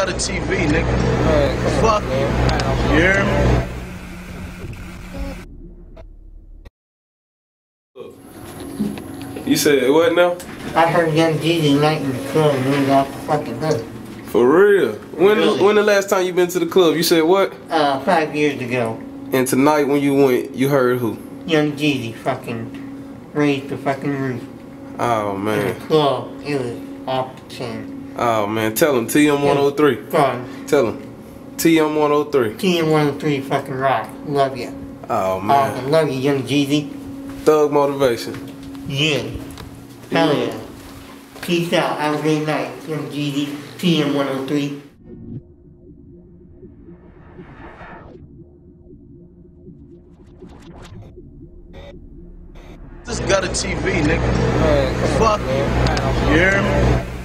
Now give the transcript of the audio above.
Gutta TV, nigga. Fuck you. You hear me? You said what now? I heard Young Jeezy night in the club and he was off the fucking hook. For real? When Really? when the last time you been to the club? You said what? Uh, five years ago, And tonight when you went, you heard who? Young Jeezy fucking raised the fucking roof Oh in man. the club. It was off the chain. Oh man. Tell him TM 103. Gone. Tell him TM 103. TM103 fucking rock. Love you. Oh Oh, man. I love you, Young Jeezy. Thug motivation. Yeah. Hell yeah. Peace out. Have a great night, Young Jeezy. TM103. Just Gutta TV, nigga. Fuck you. You hear me?